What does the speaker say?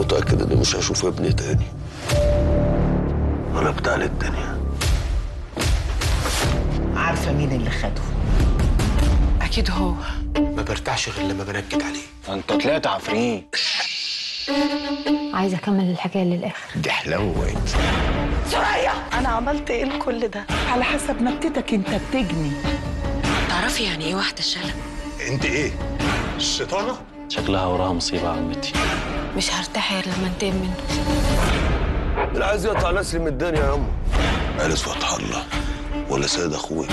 متأكد إني مش هشوف ابني تاني. أنا بتاع الدنيا. عارفة مين اللي خده؟ أكيد هو. ما برتاحش غير لما بنكد عليه. انت طلعت عفريت. عايزة أكمل الحكاية للآخر. دي حلوة أنا عملت إيه لكل ده؟ على حسب نبتتك أنت بتجني. تعرفي يعني إيه واحدة شلل أنت إيه؟ الشيطانة؟ شكلها وراها مصيبة عمتي. مش هرتاح غير لما انتقم منه. اللي عايز يقطع نسلي من الدنيا يا أمه عرس فتح الله. ولا سيد أخوي.